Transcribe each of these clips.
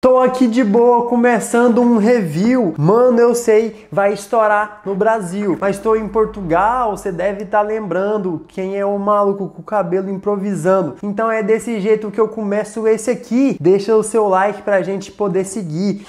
Tô aqui de boa começando um review. Mano, eu sei, vai estourar no Brasil. Mas estou em Portugal, você deve estar tá lembrando quem é o maluco com o cabelo improvisando. Então é desse jeito que eu começo esse aqui. Deixa o seu like pra gente poder seguir.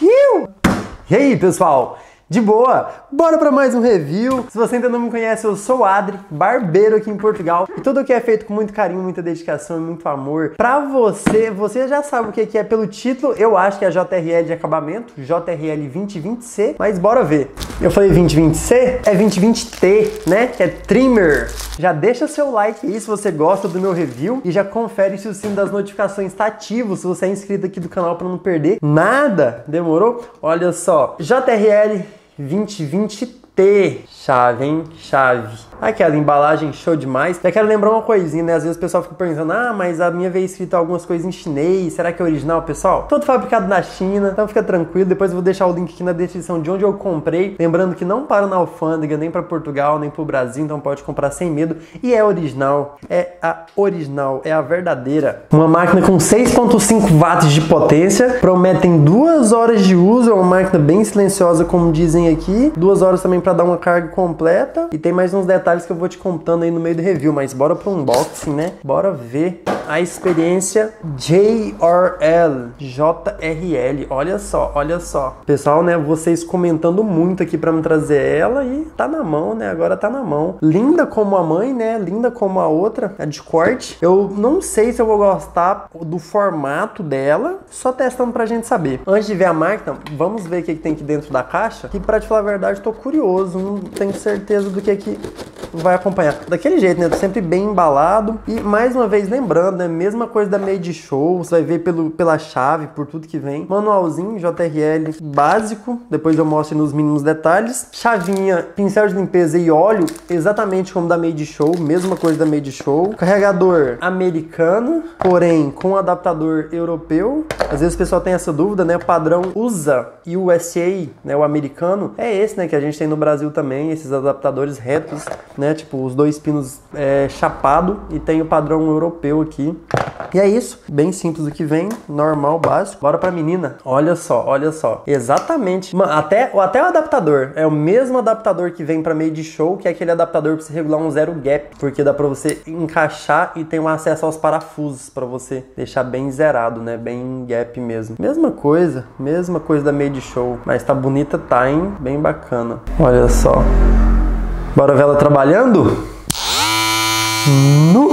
E aí, pessoal? De boa, bora para mais um review. Se você ainda não me conhece, eu sou o Adri, barbeiro aqui em Portugal. E tudo que é feito com muito carinho, muita dedicação e muito amor. Pra você, você já sabe o que é pelo título, eu acho que é JRL de acabamento, JRL 2020C, mas bora ver. Eu falei 2020C, é 2020T, né? Que é trimmer. Já deixa seu like aí se você gosta do meu review e já confere se o sino das notificações está ativo, se você é inscrito aqui do canal para não perder nada. Demorou? Olha só, JRL 2020T. Chave, hein? Chave. Aquela embalagem show demais. Já quero lembrar uma coisinha, né? Às vezes o pessoal fica pensando, ah, mas a minha veio escrito algumas coisas em chinês, será que é original, pessoal? Todo fabricado na China, então fica tranquilo. Depois eu vou deixar o link aqui na descrição de onde eu comprei. Lembrando que não para na alfândega, nem para Portugal, nem para o Brasil, então pode comprar sem medo. E é original, é a original, é a verdadeira. Uma máquina com 6.5 watts de potência, prometem duas horas de uso, é uma máquina bem silenciosa, como dizem aqui. Duas horas também para dar uma carga completa. E tem mais uns detalhes detalhes que eu vou te contando aí no meio do review, mas bora pro unboxing, né? Bora ver a experiência JRL, JRL. Olha só, olha só. Pessoal, né, vocês comentando muito aqui para me trazer ela e tá na mão, né? Agora tá na mão. Linda como a mãe, né? Linda como a outra, a de corte. Eu não sei se eu vou gostar do formato dela, só testando pra gente saber. Antes de ver a máquina, vamos ver o que, que tem aqui dentro da caixa. Que para te falar a verdade, tô curioso, não tenho certeza do que que vai acompanhar. Daquele jeito, né? Sempre bem embalado. E mais uma vez lembrando, né? Mesma coisa da Made Show. Você vai ver pelo, pela chave, por tudo que vem. Manualzinho JRL básico. Depois eu mostro nos mínimos detalhes. Chavinha, pincel de limpeza e óleo, exatamente como da Made Show. Mesma coisa da Made Show. Carregador americano, porém com adaptador europeu. Às vezes o pessoal tem essa dúvida, né? O padrão USA e o USA, né? O americano, é esse, né? Que a gente tem no Brasil também, esses adaptadores retos né? Tipo, os dois pinos é, chapado e tem o padrão europeu aqui. E é isso, bem simples o que vem, normal, básico. Bora pra menina. Olha só, olha só. Exatamente. Mano, até, até o adaptador. É o mesmo adaptador que vem pra meio de show, que é aquele adaptador pra você regular um zero gap. Porque dá pra você encaixar e tem um acesso aos parafusos pra você deixar bem zerado, né? Bem gap mesmo. Mesma coisa, mesma coisa da meio de show. Mas tá bonita, tá, hein? Bem bacana. Olha só. Bora ver ela trabalhando? No...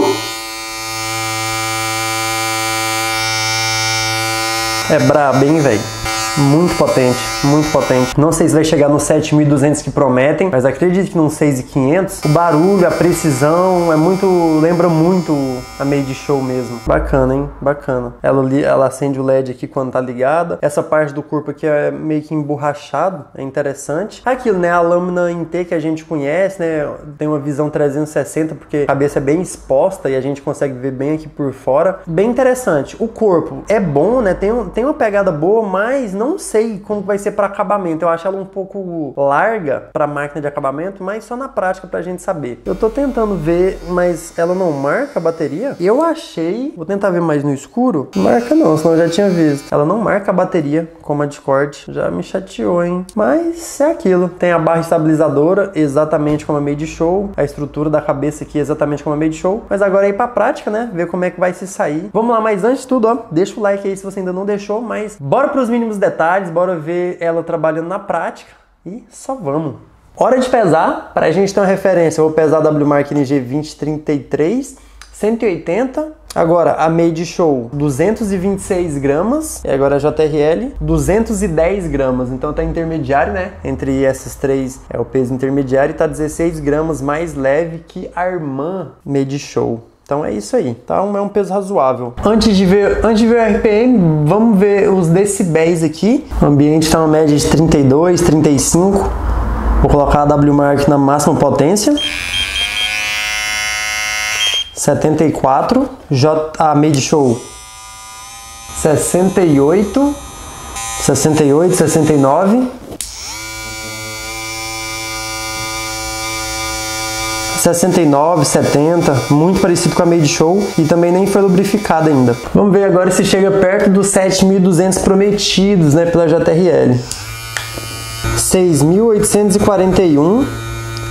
É braba, hein, velho? Muito potente, muito potente. Não sei se vai chegar nos 7.200 que prometem, mas acredito que nos 6.500. O barulho, a precisão é muito, lembra muito a Made Show mesmo. Bacana, hein? Bacana. Ela, ela acende o LED aqui quando tá ligada. Essa parte do corpo aqui é meio que emborrachado, é interessante. Aquilo, né? A lâmina em T que a gente conhece, né? Tem uma visão 360 porque a cabeça é bem exposta e a gente consegue ver bem aqui por fora. Bem interessante. O corpo é bom, né? Tem, tem uma pegada boa, mas não não sei como vai ser para acabamento. Eu acho ela um pouco larga para máquina de acabamento, mas só na prática pra gente saber. Eu tô tentando ver, mas ela não marca a bateria. Eu achei, vou tentar ver mais no escuro. Marca não, senão eu já tinha visto. Ela não marca a bateria como a corte. Já me chateou, hein? Mas é aquilo. Tem a barra estabilizadora, exatamente como a Made Show. A estrutura da cabeça aqui, exatamente como a Made Show. Mas agora é ir pra prática, né? Ver como é que vai se sair. Vamos lá, mas antes de tudo, ó, deixa o like aí se você ainda não deixou. Mas bora pros mínimos detalhes detalhes, bora ver ela trabalhando na prática e só vamos. Hora de pesar, para a gente ter uma referência, eu vou pesar a WMark NG 2033, 180. Agora, a Made Show, 226 gramas. E agora a JRL, 210 gramas. Então tá intermediário, né? Entre essas três é o peso intermediário e tá 16 gramas mais leve que a irmã Made Show. Então é isso aí, tá? Um, é um peso razoável. Antes de ver, antes de ver o RPM, vamos ver os decibéis aqui. O ambiente está uma média de 32, 35. Vou colocar a WMark na máxima potência. 74. J, a Made Show 68. 68, 69. 69, 70, muito parecido com a Made Show e também nem foi lubrificada ainda. Vamos ver agora se chega perto dos 7.200 prometidos, né, pela JRL. 6.841,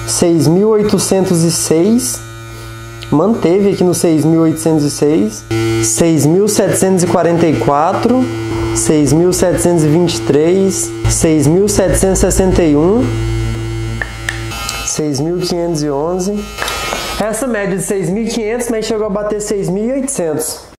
6.806, manteve aqui no 6.806, 6.744, 6.723, 6.761, 6.511. Essa média de 6.500, mas chegou a bater 6.800.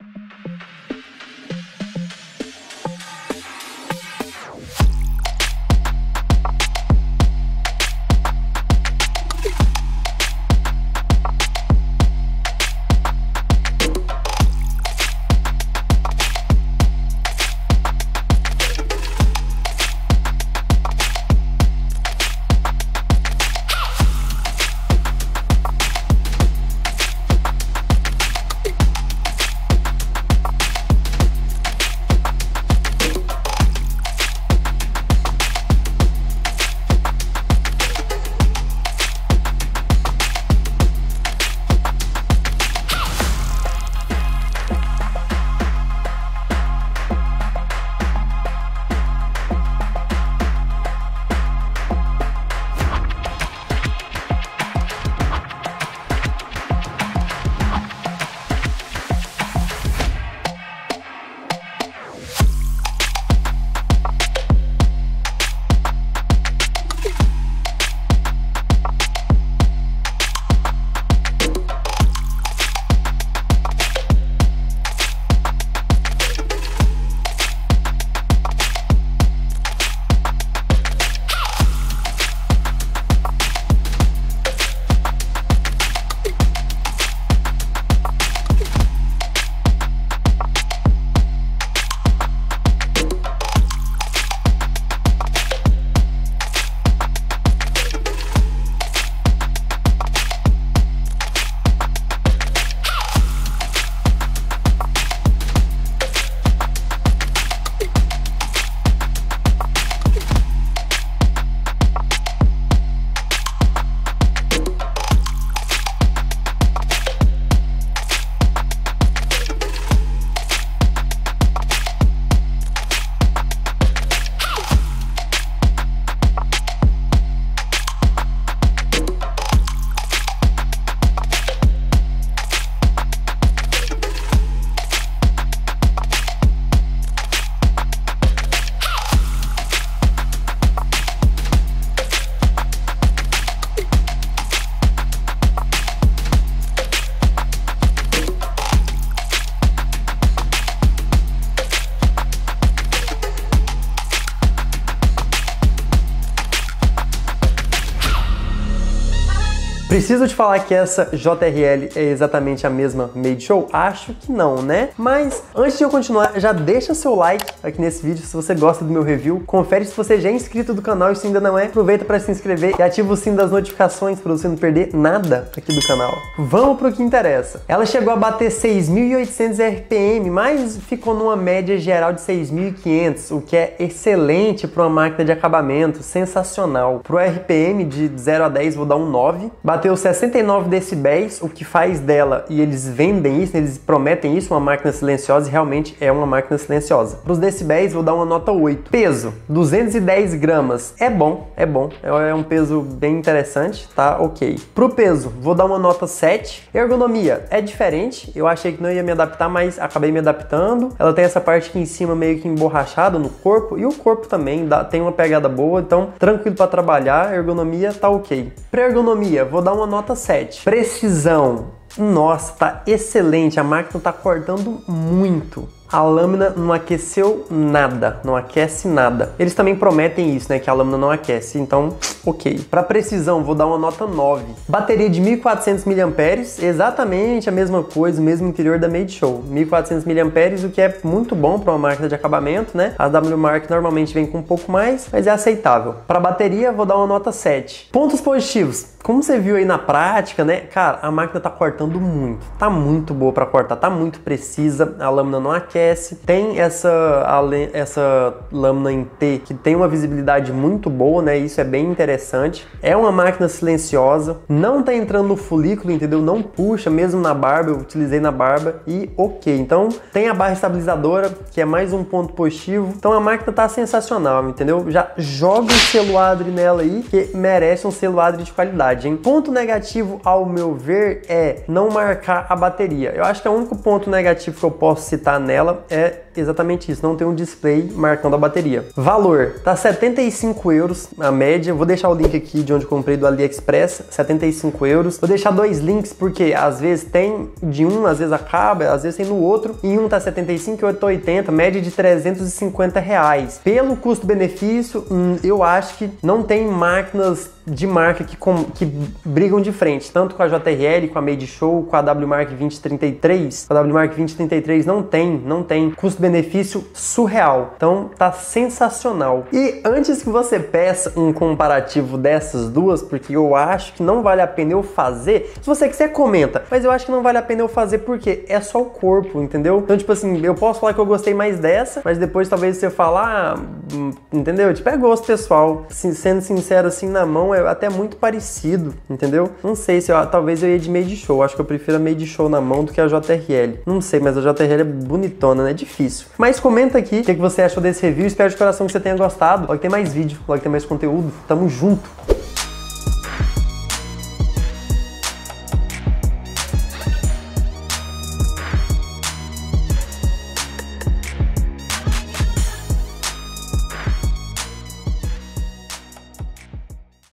Preciso te falar que essa JRL é exatamente a mesma Made Show? Acho que não, né? Mas antes de eu continuar, já deixa seu like aqui nesse vídeo se você gosta do meu review. Confere se você já é inscrito do canal e se ainda não é, aproveita para se inscrever e ativa o sino das notificações para você não perder nada aqui do canal. Vamos pro que interessa. Ela chegou a bater 6.800 RPM, mas ficou numa média geral de 6.500, o que é excelente para uma máquina de acabamento, sensacional. Pro RPM de 0 a 10 vou dar um 9 bateu 69 decibéis, o que faz dela, e eles vendem isso, eles prometem isso, uma máquina silenciosa, e realmente é uma máquina silenciosa. Para os decibéis, vou dar uma nota 8. Peso, 210 gramas. É bom, é bom. É um peso bem interessante, tá ok. Pro peso, vou dar uma nota 7. Ergonomia, é diferente. Eu achei que não ia me adaptar, mas acabei me adaptando. Ela tem essa parte aqui em cima meio que emborrachada no corpo, e o corpo também dá, tem uma pegada boa, então tranquilo para trabalhar. Ergonomia tá ok. Pra ergonomia, vou dar uma nota 7. Precisão. Nossa, tá excelente. A máquina tá cortando muito a lâmina não aqueceu nada, não aquece nada. Eles também prometem isso, né, que a lâmina não aquece, então, ok. Para precisão, vou dar uma nota 9. Bateria de 1400 mAh, exatamente a mesma coisa, o mesmo interior da Made Show. 1400 mAh, o que é muito bom para uma máquina de acabamento, né? A W Mark normalmente vem com um pouco mais, mas é aceitável. Para bateria, vou dar uma nota 7. Pontos positivos. como você viu aí na prática, né? Cara, a máquina tá cortando muito. Tá muito boa para cortar, tá muito precisa. A lâmina não aquece. Tem essa, essa lâmina em T que tem uma visibilidade muito boa, né? Isso é bem interessante. É uma máquina silenciosa. Não tá entrando no folículo, entendeu? Não puxa, mesmo na barba. Eu utilizei na barba e ok. Então, tem a barra estabilizadora, que é mais um ponto positivo. Então, a máquina tá sensacional, entendeu? Já joga o selo Adri nela aí, que merece um selo Adri de qualidade, hein? Ponto negativo, ao meu ver, é não marcar a bateria. Eu acho que é o único ponto negativo que eu posso citar nela é exatamente isso, não tem um display marcando a bateria. Valor, tá 75 euros a média, vou deixar o link aqui de onde comprei do AliExpress, 75 euros. Vou deixar dois links porque às vezes tem de um, às vezes acaba, às vezes tem no outro, e um tá 75 e outro tá 80, média de 350 reais. Pelo custo-benefício, hum, eu acho que não tem máquinas de marca que, com, que brigam de frente, tanto com a JRL, com a Made Show, com a WMark 2033. A WMark 2033 não tem, não tem custo-benefício surreal. Então tá sensacional. E antes que você peça um comparativo dessas duas, porque eu acho que não vale a pena eu fazer, se você quiser comenta, mas eu acho que não vale a pena eu fazer porque é só o corpo, entendeu? Então tipo assim, eu posso falar que eu gostei mais dessa, mas depois talvez você falar, ah, entendeu? Tipo é gosto pessoal. Sendo sincero assim na mão é até muito parecido, entendeu? Não sei se eu, talvez eu ia de Made Show. Acho que eu prefiro a Made Show na mão do que a JRL. Não sei, mas a JRL é bonitona, né? É difícil. Mas comenta aqui o que, que você achou desse review. Espero de coração que você tenha gostado. Logo tem mais vídeo, logo tem mais conteúdo. Tamo junto!